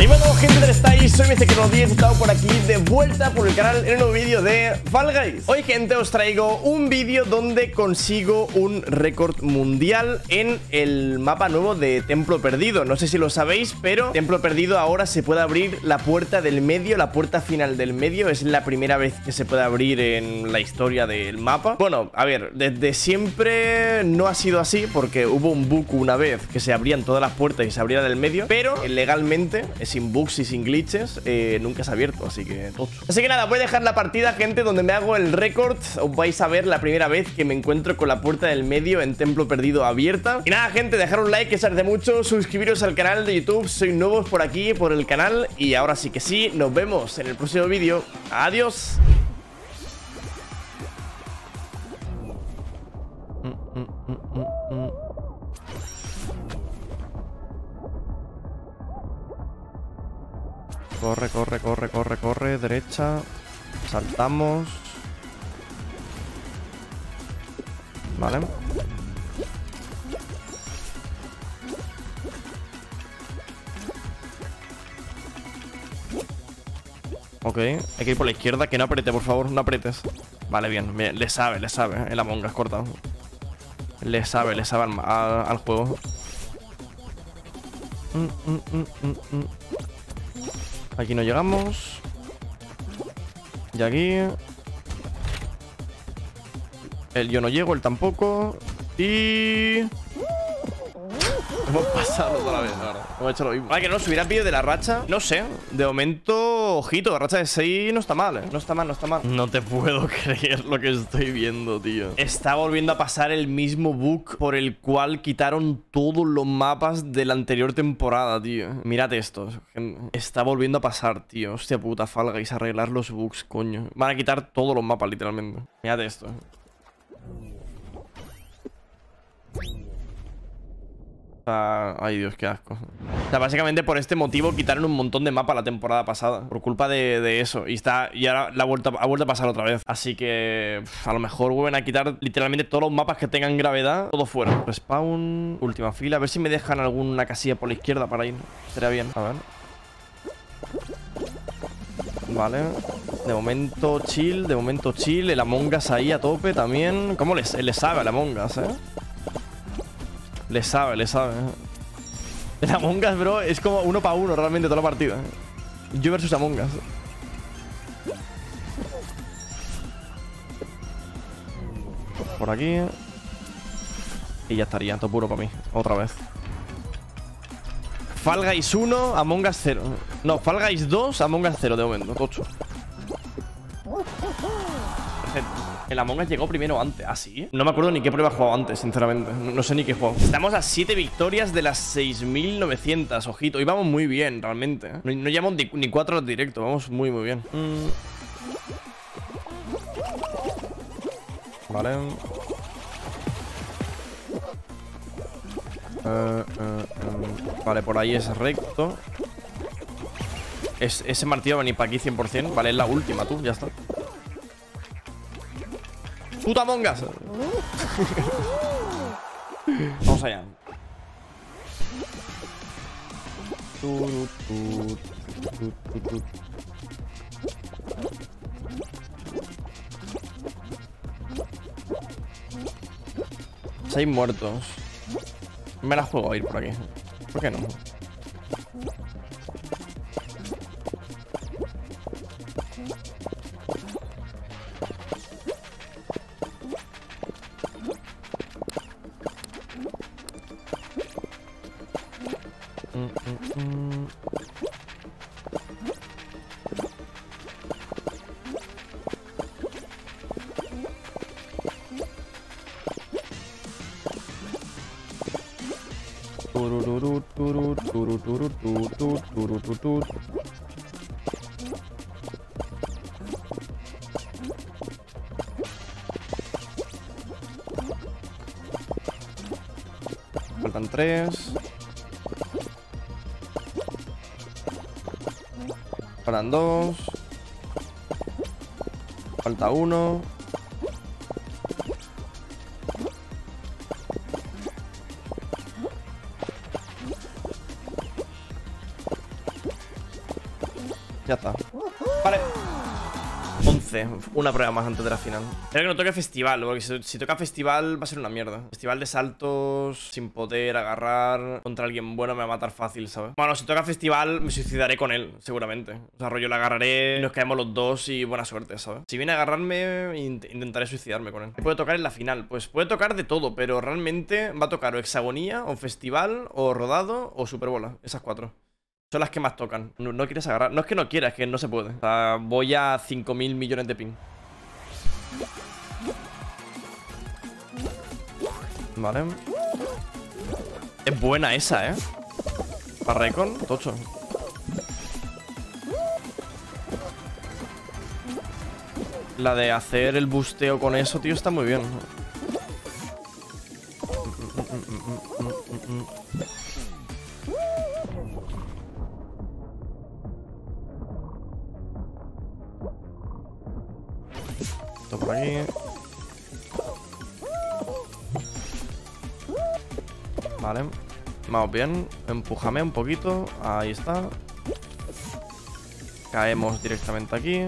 Y bueno, gente del estáis, soy Mr. 10 he estado por aquí de vuelta por el canal en un nuevo vídeo de Fall Guys. Hoy, gente, os traigo un vídeo donde consigo un récord mundial en el mapa nuevo de Templo Perdido. No sé si lo sabéis, pero Templo Perdido ahora se puede abrir la puerta del medio, la puerta final del medio. Es la primera vez que se puede abrir en la historia del mapa. Bueno, a ver, desde siempre no ha sido así porque hubo un bug una vez que se abrían todas las puertas y se abría del medio, pero legalmente sin bugs y sin glitches, eh, nunca se ha abierto, así que tocho. Así que nada, voy a dejar la partida, gente, donde me hago el récord. Os vais a ver la primera vez que me encuentro con la puerta del medio en Templo Perdido abierta. Y nada, gente, dejar un like, que se hace mucho, suscribiros al canal de YouTube, soy nuevos por aquí, por el canal. Y ahora sí que sí, nos vemos en el próximo vídeo. Adiós. Corre, corre, corre, corre, corre. Derecha. Saltamos. Vale. Ok, hay que ir por la izquierda. Que no apriete, por favor, no aprietes. Vale, bien, bien. Le sabe, le sabe. El Among Us cortado. Le sabe, le sabe al, juego. Mm, mm, mm, Aquí no llegamos. Y aquí. El yo no llego, él tampoco. Y... Hemos pasado otra vez ahora. Hemos hecho lo mismo. Vale, que no subirá vídeo de la racha. No sé. De momento, ojito, la racha de 6 no está mal, ¿eh? No está mal, no está mal. No te puedo creer lo que estoy viendo, tío. Está volviendo a pasar el mismo bug por el cual quitaron todos los mapas de la anterior temporada, tío. Mírate esto. Está volviendo a pasar, tío. Hostia puta, falga y arreglar los bugs, coño. Van a quitar todos los mapas, literalmente. Mírate esto. Ay, Dios, qué asco. O sea, básicamente por este motivo quitaron un montón de mapas la temporada pasada. Por culpa de, eso. Y está. Y ahora la vuelta, ha vuelto a pasar otra vez. Así que. a lo mejor vuelven a quitar literalmente todos los mapas que tengan gravedad. Todo fuera. Respawn. Última fila. A ver si me dejan alguna casilla por la izquierda para ir. Sería bien. A ver. Vale. De momento chill, de momento chill. El Among Us ahí a tope también. ¿Cómo les, les sabe el Among Us, eh? Le sabe, le sabe. El Among Us, bro, es como uno para uno realmente toda la partida. Yo versus Among Us. Por aquí. Y ya estaría, todo puro para mí. Otra vez. Fall Guys 1, Among Us 0. No, Fall Guys 2, Among Us 0 de momento. Tocho. El Among Us llegó primero antes. ¿Ah, sí? No me acuerdo ni qué prueba he jugado antes, sinceramente. No, sé ni qué juego. Estamos a 7 victorias de las 6.900. Ojito. Y vamos muy bien, realmente. ¿eh? No, llevamos ni 4 directo. Vamos muy, muy bien. Mm. Vale. Eh, eh, vale, por ahí es recto. Es, ese martillo va a venir para aquí 100%. Vale, es la última, tú. Ya está. Puta mongas. Vamos allá. Seis muertos. Me la juego ir por aquí. ¿Por qué no? Faltan tres. Faltan dos. Falta uno. Ya está. Vale. 11. Una prueba más antes de la final. Espero que no toque festival, porque si, toca festival va a ser una mierda. Festival de saltos, sin poder agarrar contra alguien bueno me va a matar fácil, ¿sabes? Bueno, si toca festival me suicidaré con él, seguramente. O sea, rollo, le agarraré, y nos caemos los dos y buena suerte, ¿sabes? Si viene a agarrarme, intentaré suicidarme con él. ¿Qué puede tocar en la final? Pues puede tocar de todo, pero realmente va a tocar o hexagonía, o festival, o rodado, o superbola. Esas cuatro. Son las que más tocan. No, quieres agarrar. No es que no quieras, es que no se puede. O sea, voy a 5.000 millones de ping. Vale. Es buena esa, ¿eh? Para Recon, tocho. La de hacer el busteo con eso, tío, está muy bien. Por aquí. Vale. Vamos bien. Empújame un poquito. Ahí está. Caemos directamente aquí.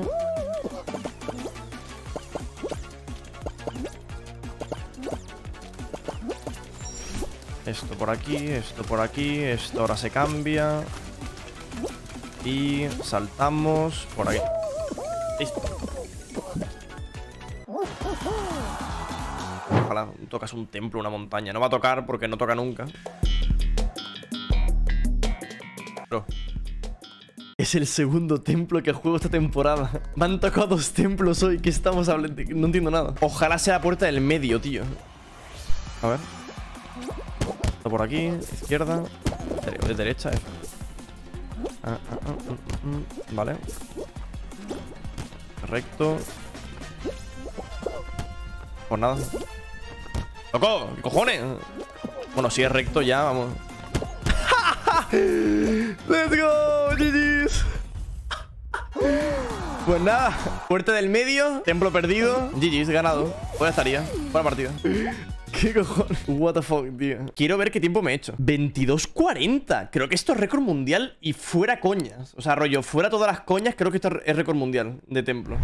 Esto por aquí, esto por aquí, esto ahora se cambia. Y saltamos por ahí. Listo. Tocas un templo, una montaña. No va a tocar porque no toca nunca. Es el segundo templo que juego esta temporada. Me han tocado dos templos hoy. que estamos hablando? No entiendo nada. Ojalá sea la puerta del medio, tío. A ver. Está por aquí. Izquierda. De derecha, eso. Ah, ah, ah, mm. vale. Recto. Pues nada. ¡Loco! ¿Qué cojones? Bueno, si es recto ya, vamos. ¡Let's go! GG's. Pues nada, puerta del medio, templo perdido, GG's, ganado. Pues estaría. Buena partida. ¿Qué cojones? What the fuck, tío. Quiero ver qué tiempo me he hecho. 22.40. Creo que esto es récord mundial y fuera coñas. O sea, rollo, fuera todas las coñas, creo que esto es récord mundial de templo.